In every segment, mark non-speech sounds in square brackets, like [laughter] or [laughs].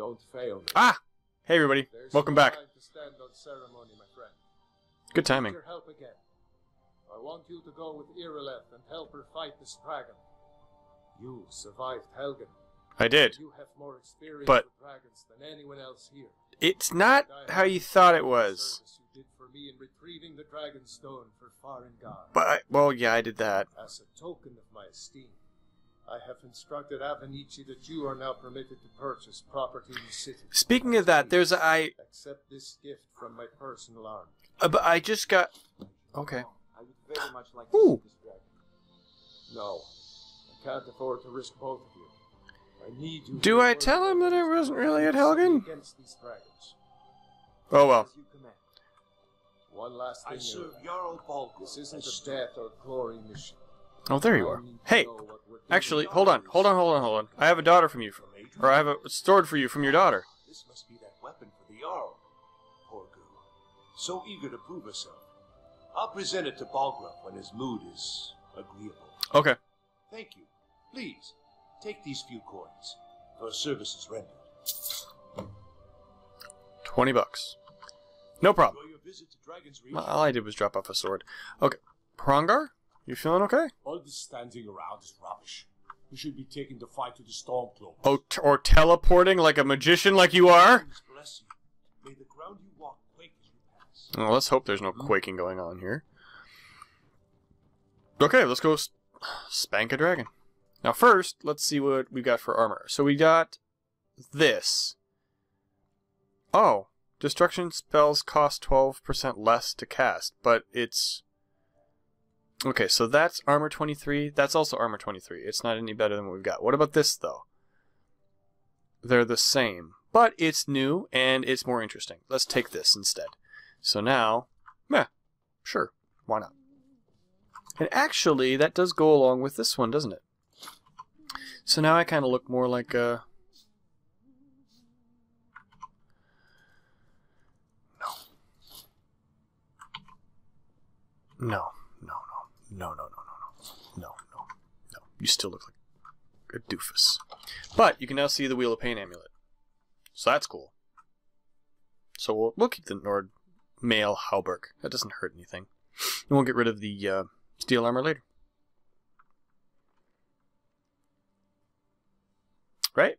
Don't fail me. Ah! Hey everybody, There's welcome back. time to stand on ceremony. Good timing. Your help again. I want you to go with Irileth and help her fight this dragon. You survived Helgen. I did. You have more experience But- with dragons than anyone else here. It's not how you thought it was. you did for me in retrieving the dragon stone for. But, I, well, yeah, I did that. As a token of my esteem, I have instructed Avenicci that you are now permitted to purchase property in the city. Speaking of that, there's a, I, Accept this gift from my personal arm. uh, but I just got, okay. I would very much like to Ooh. see this dragon. No, I can't afford to risk both of you. I need you. Do I tell him that I wasn't really at Helgen? Against these dragons. Oh well. As you command. One last thing. I serve Jarl Balgruuf This isn't a death or glory mission. Oh, there you are. Hey, know what we're doing. actually, hold on, hold on, hold on, hold on. I have a daughter from you, or I have a sword for you from your daughter. This must be that weapon for the Jarl. Poor girl. So eager to prove herself. I'll present it to Balgruuf when his mood is agreeable. Okay. Thank you. Please, take these few coins for services rendered. Twenty bucks. No problem. Visit to Dragon's Reach. All I did was drop off a sword. Okay. Hrongar, you feeling okay? All this standing around is rubbish. We should be taking the fight to the Stormcloak. Oh, t- or teleporting like a magician like you are? Bless you. May the ground you walk quake as you pass. Well, let's hope there's no hmm? quaking going on here. Okay, let's go s- spank a dragon. Now, first, let's see what we got for armor. So we got this. Oh, destruction spells cost 12% less to cast, but it's. Okay, so that's armor 23. That's also armor 23. It's not any better than what we've got. What about this, though? They're the same, but it's new and it's more interesting. Let's take this instead. So now, meh, sure, why not? And actually, that does go along with this one, doesn't it? So now I kind of look more like a. No. No, no, no, no, no, no, no, no, no. You still look like a doofus. But you can now see the Wheel of Pain amulet. So that's cool. So we'll, we'll keep the Nord male hauberk; That doesn't hurt anything. And we'll get rid of the uh, steel armor later. Right?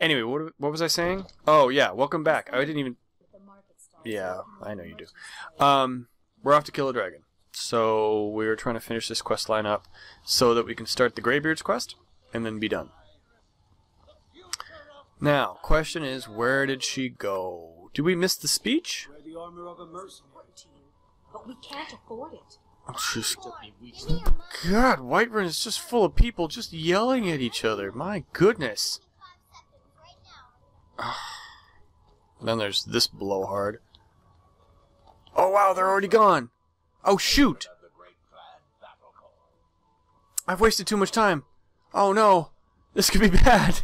Anyway, what, what was I saying? Oh, yeah, welcome back. I didn't even... Yeah, I know you do. Um, we're off to kill a dragon. So we're trying to finish this quest line up so that we can start the Greybeard's quest and then be done. Now, question is, where did she go? Did we miss the speech? Wear the armor of a. But we can't afford it. It's just, God, Whiterun is just full of people just yelling at each other. My goodness. [sighs] then there's this blowhard. Oh wow, they're already gone. Oh shoot! I've wasted too much time. Oh no, this could be bad.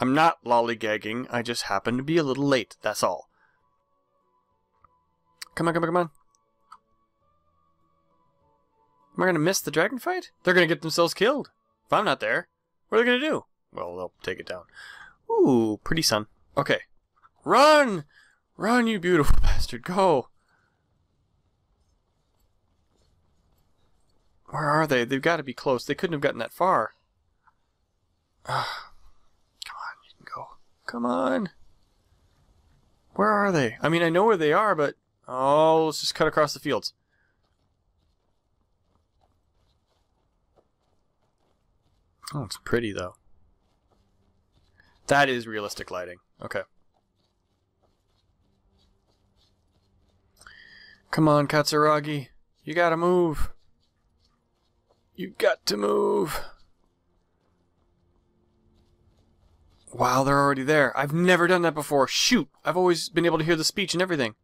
I'm not lollygagging. I just happen to be a little late. That's all. Come on, come on, come on. Am I gonna miss the dragon fight? They're gonna get themselves killed. If I'm not there, what are they gonna do? Well, they'll take it down. Ooh, pretty sun. Okay. Run! Run, you beautiful [laughs] bastard. Go. Where are they? They've got to be close. They couldn't have gotten that far. Ah. Come on, you can go. Come on. Where are they? I mean, I know where they are, but... Oh, let's just cut across the fields. Oh, it's pretty, though. That is realistic lighting. Okay. Come on, Katsuragi. You gotta move. You got to move. Wow, they're already there. I've never done that before. Shoot! I've always been able to hear the speech and everything.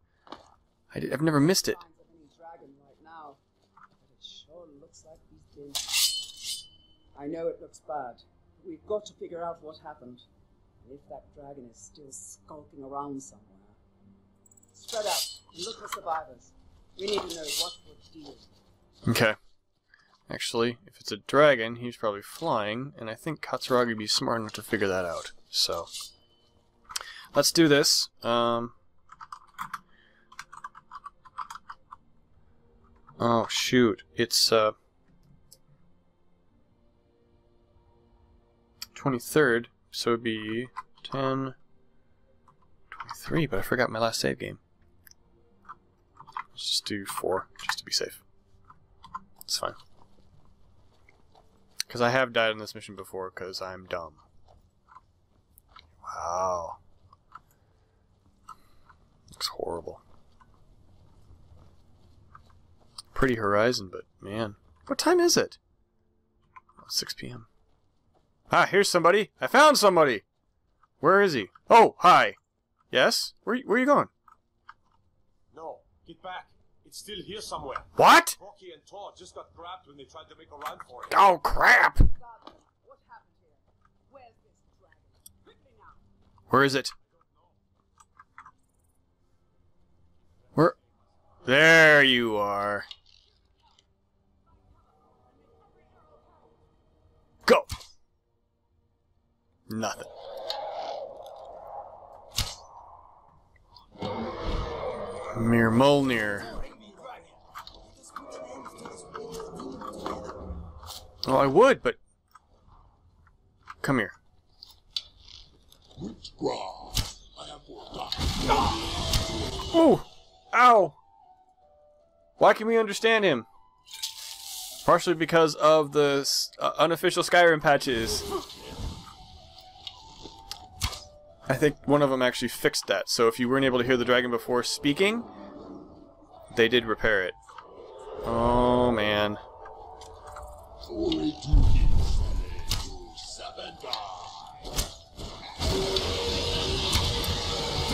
I I've never missed it. signs of any dragon right now, but it sure looks like he's been. I know it looks bad. but We've got to figure out what happened. If that dragon is still skulking around somewhere. Spread out and look for survivors. We need to know what would deal. Okay. Actually, if it's a dragon, he's probably flying, and I think Katsuragi would be smart enough to figure that out. So, let's do this. Um, oh, shoot. It's, uh, 23rd, so it'd be 10, 23, but I forgot my last save game. Let's just do 4, just to be safe. It's fine. Because I have died on this mission before because I'm dumb. Wow. Looks horrible. Pretty horizon, but man. What time is it? Oh, 6 p.m. Ah, here's somebody. I found somebody. Where is he? Oh, hi. Yes? Where, where are you going? No, get back. It's still here somewhere. What? Hroki and Tor just got grabbed when they tried to make a run for it. Oh, crap. What happened here? Where's this dragon? Quickly now. Where is it? Where? There you are. Go. Nothing. Mirmulnir. Oh, I would, but come here. Ooh! Ow! Why can we understand him? Partially because of the uh, unofficial Skyrim patches. I think one of them actually fixed that, so if you weren't able to hear the dragon before speaking, they did repair it. Oh man.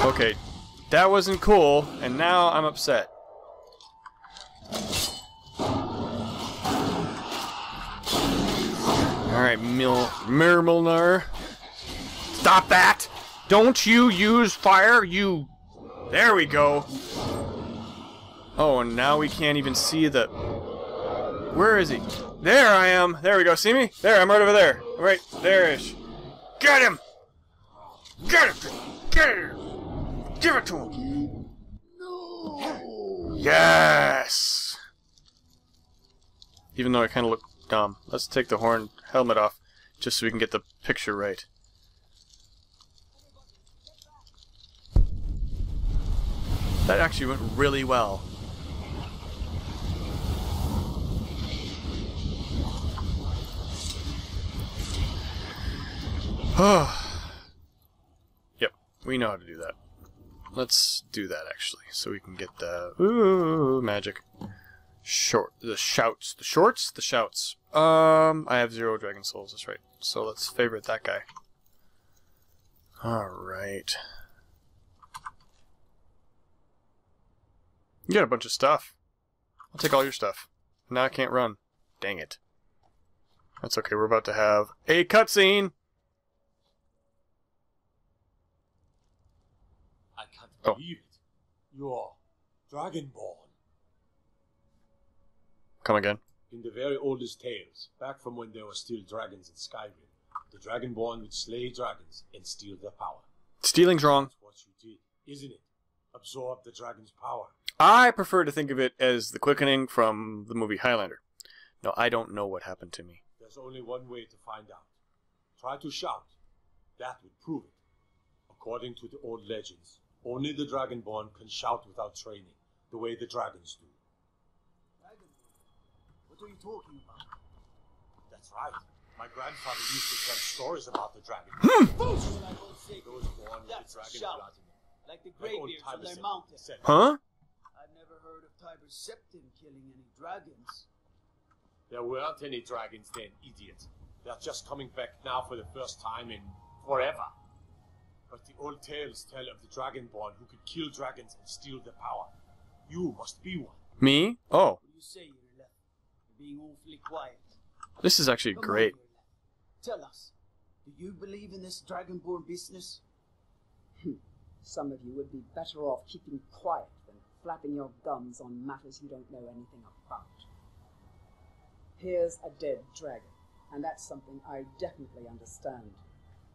Okay, that wasn't cool, and now I'm upset. Alright, Mil Mirmulnir. Stop that! Don't you use fire, you... There we go. Oh, and now we can't even see the... Where is he? There I am! There we go, see me? There, I'm right over there. Right there-ish. Get him! Get him! Get him! Give it to him! No! Yes! Even though I kind of look dumb. Let's take the horn helmet off, just so we can get the picture right. That actually went really well. [sighs] yep, we know how to do that. Let's do that actually, so we can get the ooh magic. Short, the shouts, the shorts, the shouts. Um, I have zero dragon souls. That's right. So let's favorite that guy. All right. You got a bunch of stuff. I'll take all your stuff. Now I can't run. Dang it. That's okay. We're about to have a cutscene. Oh. it. You're Dragonborn. Come again. In the very oldest tales, back from when there were still dragons in Skyrim, the Dragonborn would slay dragons and steal their power. Stealing's wrong. That's what you did, isn't it? Absorb the dragon's power. I prefer to think of it as the quickening from the movie Highlander. No, I don't know what happened to me. There's only one way to find out. Try to shout. That would prove it. According to the old legends, only the Dragonborn can shout without training, the way the dragons do. What are you talking about? That's right. My grandfather used to tell stories about the dragon. Bullshit, hmm. I won't say. Those born with the That's a dragon shout. blood in them. Like the Like greybeards on their mountain. Huh? I've never heard of Tiber Septim killing any dragons. There weren't any dragons then, idiot. They're just coming back now for the first time in forever. But the old tales tell of the Dragonborn who could kill dragons and steal their power. You must be one. Me? Oh, What do you say, Irileth? You're being awfully quiet. this is actually Come great. On, Tell us, do you believe in this Dragonborn business? Hmm. Some of you would be better off keeping quiet than flapping your gums on matters you don't know anything about. Here's a dead dragon, and that's something I definitely understand.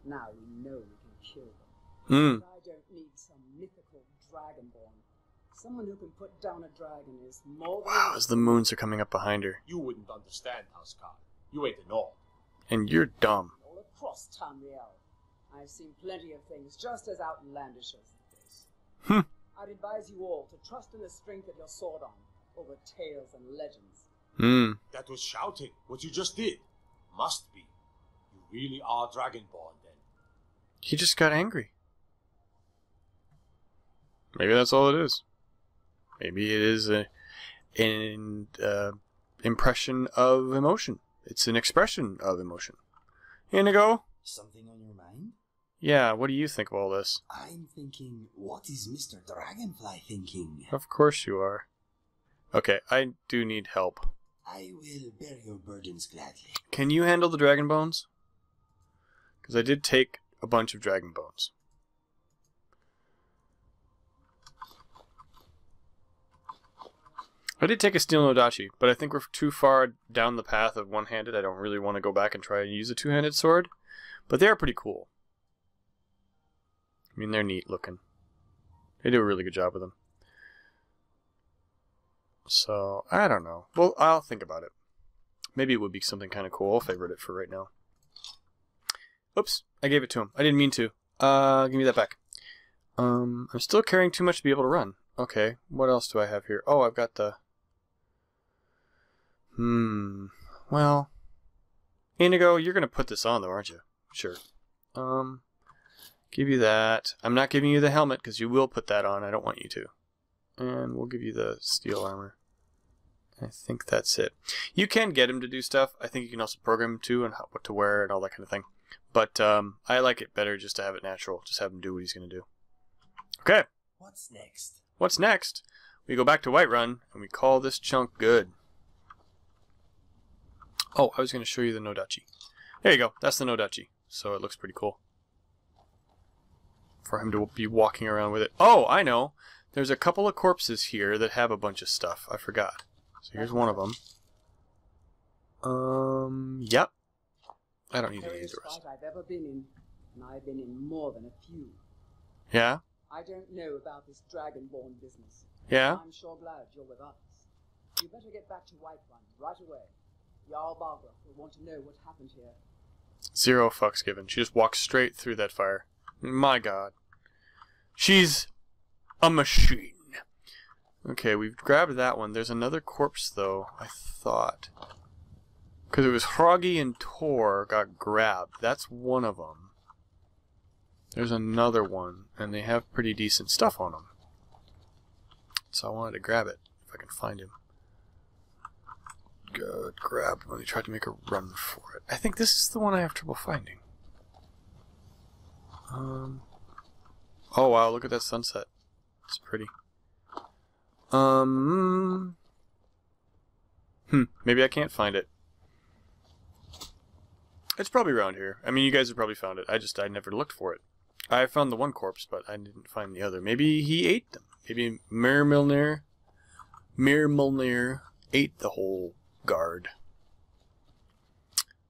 Now we know we can kill them. Hmm. I don't need some mythical dragonborn. Someone who can put down a dragon is more than Wow, as the moons are coming up behind her. You wouldn't understand, Housecarl. You ain't an orc. And you're dumb. all across Tamriel. I've seen plenty of things just as outlandish as this. Hmm. I'd advise you all to trust in the strength of your sword arm over tales and legends. Hmm. That was shouting. What you just did. Must be. You really are Dragonborn, then. He just got angry. Maybe that's all it is. Maybe it is a, an uh, impression of emotion. It's an expression of emotion. Inigo? Something on your mind? Yeah, what do you think of all this? I'm thinking, what is Mr. Dragonfly thinking? Of course you are. Okay, I do need help. I will bear your burdens gladly. Can you handle the dragon bones? Because I did take a bunch of dragon bones. I did take a steel nodachi, but I think we're too far down the path of one-handed. I don't really want to go back and try and use a two-handed sword, but they are pretty cool. I mean, they're neat looking. They do a really good job with them. So, I don't know. Well, I'll think about it. Maybe it would be something kind of cool. If I'll favorite it for right now. Oops, I gave it to him. I didn't mean to. Uh, give me that back. Um, I'm still carrying too much to be able to run. Okay, what else do I have here? Oh, I've got the... Hmm, well... Inigo, you're gonna put this on though, aren't you? Sure. Um, give you that. I'm not giving you the helmet, because you will put that on. I don't want you to. And we'll give you the steel armor. I think that's it. You can get him to do stuff. I think you can also program him to and how, what to wear and all that kind of thing. But um, I like it better just to have it natural. Just have him do what he's going to do. Okay, What's next? what's next? We go back to Whiterun and we call this chunk good. Oh, I was going to show you the Nodachi. There you go. That's the Nodachi. So it looks pretty cool. For him to be walking around with it. Oh, I know. There's a couple of corpses here that have a bunch of stuff. I forgot. So here's one of them. Um, yep. I don't need any Hairiest the rest. I've ever been in, and I've been in more than a few. Yeah? I don't know about this dragonborn business. Yeah? I'm sure glad you're with us. You better get back to Whiterun right away. Will want to know what happened here. Zero fucks given. She just walks straight through that fire. My god. She's a machine. Okay, we've grabbed that one. There's another corpse, though, I thought. Because it was Hroggy and Tor got grabbed. That's one of them. There's another one, and they have pretty decent stuff on them. So I wanted to grab it, if I can find him. Good grab when he tried to make a run for it. I think this is the one I have trouble finding. Um. Oh wow! Look at that sunset. It's pretty. Um. Hmm. Maybe I can't find it. It's probably around here. I mean, you guys have probably found it. I just I never looked for it. I found the one corpse, but I didn't find the other. Maybe he ate them. Maybe Mirmulnir, Mir Milner ate the whole guard.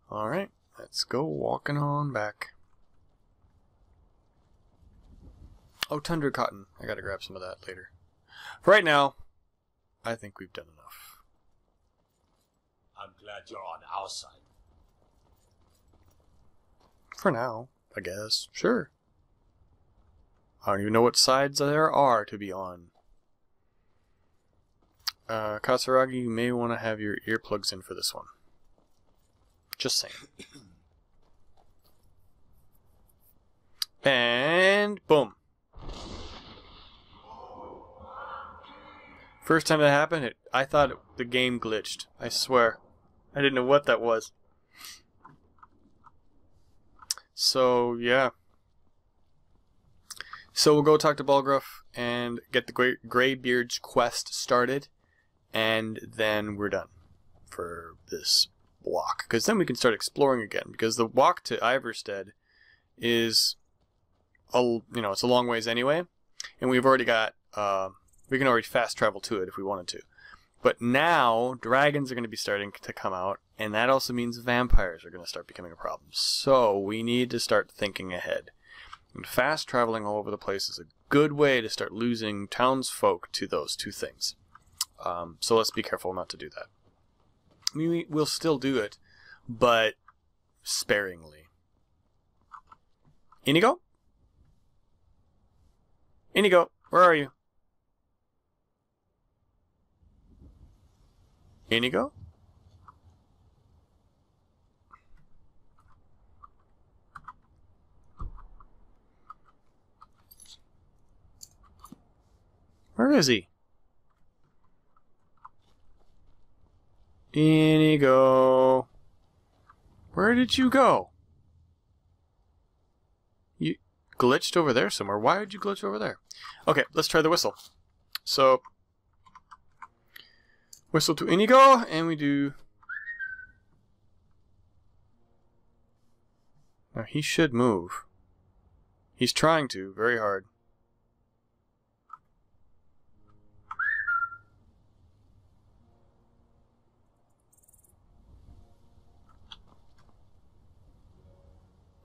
All right, let's go walking on back. Oh, Tundra Cotton. I gotta grab some of that later. For right now, I think we've done enough. I'm glad you're on our side. For now, I guess. Sure. I don't even know what sides there are to be on. Uh, Katsuragi, you may want to have your earplugs in for this one. Just saying. And boom. First time that happened, it, I thought it, the game glitched. I swear. I didn't know what that was. So, yeah. So we'll go talk to Balgruuf and get the Grey, Greybeard's quest started, and then we're done for this walk. Because then we can start exploring again. Because the walk to Ivarstead is, a, you know, it's a long ways anyway, and we've already got, uh, we can already fast travel to it if we wanted to. But now dragons are going to be starting to come out, and that also means vampires are going to start becoming a problem. So we need to start thinking ahead. And fast traveling all over the place is a good way to start losing townsfolk to those two things. Um, so let's be careful not to do that. I mean, we, we'll still do it, but sparingly. Inigo? Inigo, where are you? Inigo? Where is he? Inigo. Where did you go? You glitched over there somewhere. Why did you glitch over there? Okay, let's try the whistle. So, whistle to Inigo, and we do... Now, he should move. He's trying to, very hard.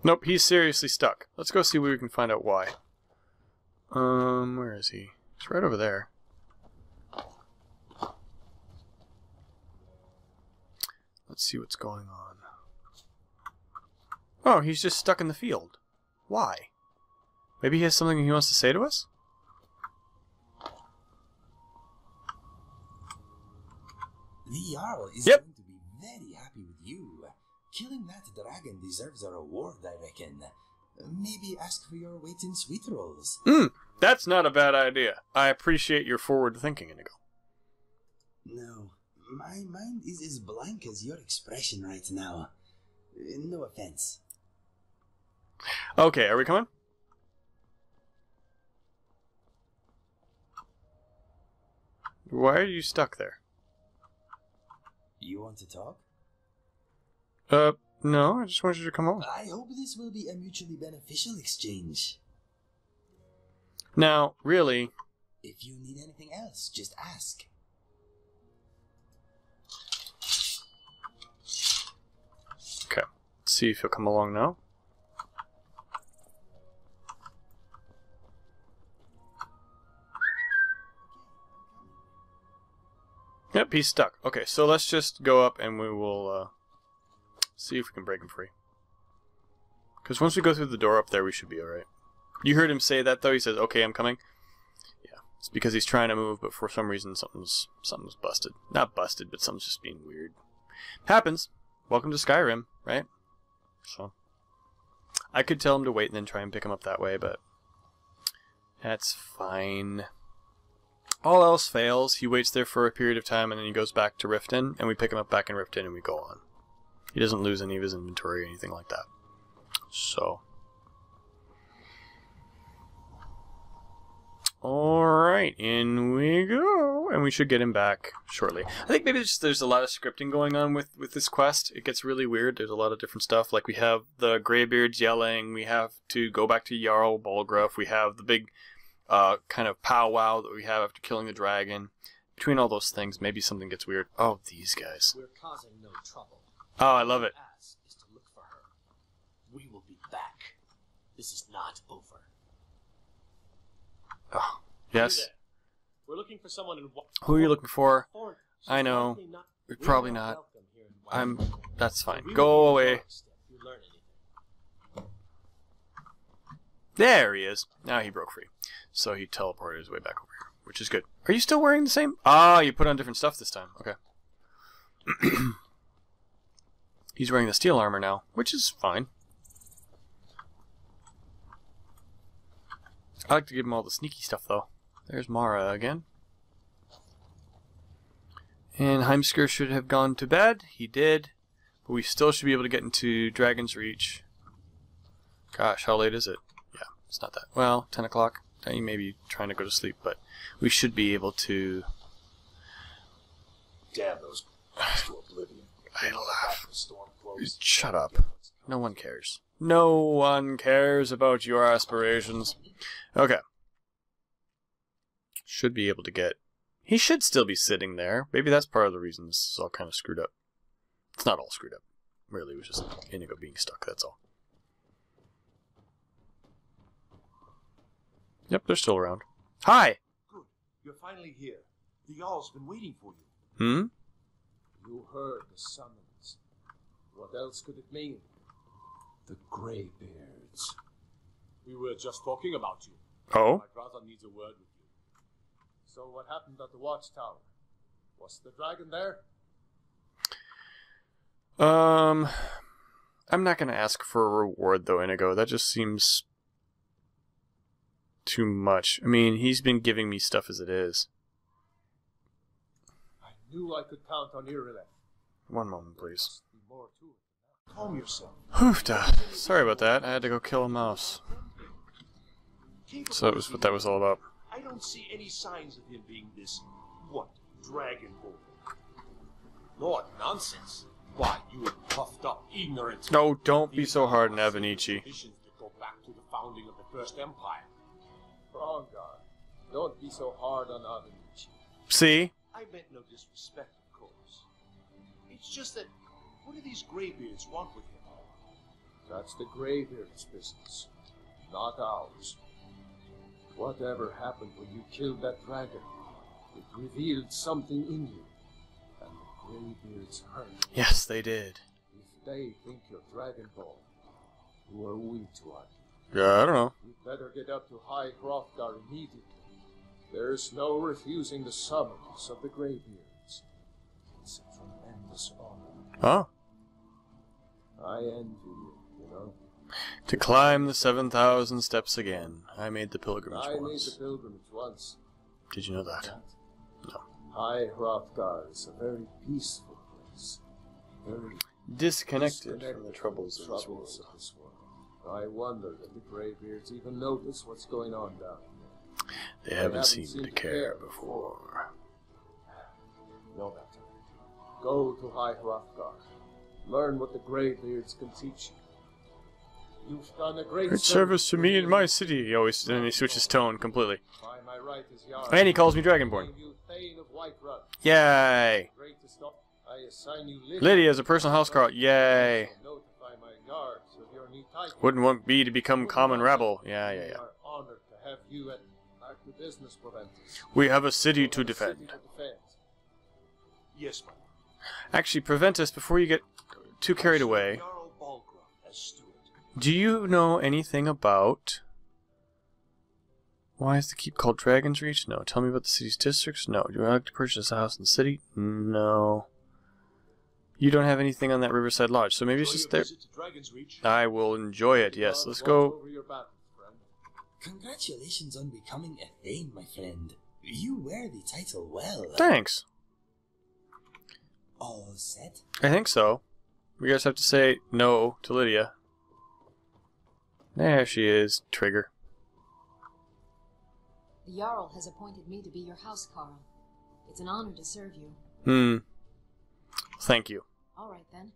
Nope, he's seriously stuck. Let's go see where we can find out why. Um, where is he? He's right over there. Let's see what's going on. Oh, he's just stuck in the field. Why? Maybe he has something he wants to say to us? The Jarl is Yep. going to be very happy with you. Killing that dragon deserves a reward, I reckon. Maybe ask for your weight in sweet rolls. Hmm, that's not a bad idea. I appreciate your forward thinking, Inigo. No, my mind is as blank as your expression right now. No offense. Okay, are we coming? Why are you stuck there? You want to talk? Uh, no, I just wanted you to come over. I hope this will be a mutually beneficial exchange. Now, really, If you need anything else, just ask. okay. Let's see if he'll come along now. Yep, he's stuck. Okay, so let's just go up and we will uh, see if we can break him free. Because once we go through the door up there, we should be alright. You heard him say that though. He says, "Okay, I'm coming." Yeah, it's because he's trying to move, but for some reason something's something's busted. Not busted, but something's just being weird. Happens. Welcome to Skyrim, right? So I could tell him to wait and then try and pick him up that way, but that's fine. All else fails, he waits there for a period of time and then he goes back to Riften, and we pick him up back in Riften and we go on. He doesn't lose any of his inventory or anything like that. So. Alright, in we go. And we should get him back shortly. I think maybe there's, there's a lot of scripting going on with, with this quest. It gets really weird. There's a lot of different stuff. Like we have the Greybeards yelling. We have to go back to Jarl Balgruuf. We have the big uh, kind of powwow that we have after killing the dragon. Between all those things, maybe something gets weird. Oh, these guys. We're causing no trouble. Oh, I love it. Ask is to look for her. We will be back. This is not over. Oh, yes. We're looking for someone in. Who are you looking for? I know. We're we're Probably not. welcome here in I'm. That's fine. Go away. amongst if you learn anything. There he is. Now he broke free. So he teleported his way back over here, which is good. Are you still wearing the same? Ah, you put on different stuff this time. Okay. [clears throat] He's wearing the steel armor now, which is fine. I like to give him all the sneaky stuff, though. There's Mara again. And Heimskr should have gone to bed. He did. But we still should be able to get into Dragon's Reach. Gosh, how late is it? Yeah, it's not that. Well, 10 o'clock. You may be trying to go to sleep, but we should be able to. Damn those paths to oblivion. I laugh. The storm close. Shut up. No one cares. No one cares about your aspirations. Okay. Should be able to get He should still be sitting there. Maybe that's part of the reason this is all kind of screwed up. It's not all screwed up. Really, it was just Inigo being stuck, that's all. Yep, they're still around. Hi! Good. You're finally here. The Jarl's been waiting for you. Hmm? You heard the summons. What else could it mean? The Greybeards. We were just talking about you. Oh? My brother needs a word with you. So what happened at the watchtower? Was the dragon there? Um, I'm not going to ask for a reward, though, Inigo. That just seems too much. I mean, he's been giving me stuff as it is. I knew I could count on Irileth. One moment, please. More to it. Calm yourself. Hoofda. Sorry about that. I had to go kill a mouse. So that was what that was all about. I don't see any signs of him being this, what, dragonborn. Lord, nonsense. Why, you puffed up, ignorant. No, don't be so hard on lost Avenicci. traditions that go back to the founding of the First Empire. Hrongar, don't be so hard on Avenicci. See? I meant no disrespect, of course. It's just that, what do these Greybeards want with him? That's the Greybeard's business, not ours. Whatever happened when you killed that dragon, it revealed something in you. And the Greybeards hurt. Yes, they did. If they think you're Dragonborn, who are we to argue? Yeah, I don't know. We'd better get up to High Hrothgar immediately. There's no refusing the summons of the Greybeards. It's a tremendous honor. Oh. I envy you, you know. To climb the 7,000 steps again. I made the pilgrimage I made once. the pilgrimage once. Did you know that? No. High Hrothgar is a very peaceful place. Very Disconnected disconnected from the troubles of this world. troubles of this world. I wonder if the Greybeards even notice what's going on down here. They haven't seemed to care before. No matter. Go to High Hrothgar. Learn what the Greybeards can teach you. You've done a great Great service to me in my city. He always then he switches tone completely. By my right as Jarl. And he calls me Dragonborn. You Thane of Whiterun. Yay! Greatest I assign you Lydia. Lydia is a personal housecarl. Yay! Notify my guards of your new title. Wouldn't want me to become common rabble. Yeah, yeah, yeah. are honored to have you at at the business Proventus. We have a city to defend. city to defend. Yes, my. Actually, Proventus before you get too carried away. Jarl Balgruuf as steward. Do you know anything about... Why is the keep called Dragon's Reach? No. Tell me about the city's districts? No. Do I like to purchase a house in the city? No. You don't have anything on that Riverside Lodge, so maybe it's just your there. Dragon's Reach. I will enjoy it, yes. Let's go. over your battles, friend. Congratulations on becoming a Thane, my friend. You wear the title well. Thanks. All set? I think so. We guys have to say no to Lydia. There she is, Trigger. The Jarl has appointed me to be your housecarl. It's an honor to serve you. Hmm. Thank you. All right then.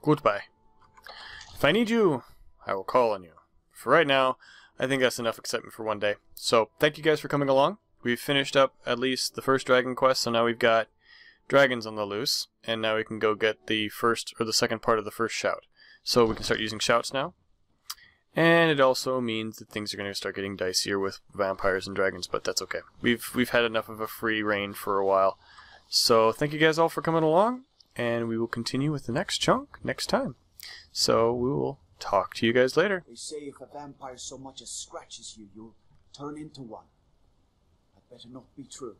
Goodbye. If I need you, I will call on you. For right now, I think that's enough excitement for one day. So, thank you guys for coming along. We've finished up at least the first Dragon Quest, so now we've got dragons on the loose, and now we can go get the first or the second part of the first shout. So we can start using shouts now. And it also means that things are going to start getting dicier with vampires and dragons, but that's okay. We've we've had enough of a free reign for a while. So thank you guys all for coming along, and we will continue with the next chunk next time. So we will talk to you guys later. They say if a vampire so much as scratches you, you'll turn into one. That better not be true.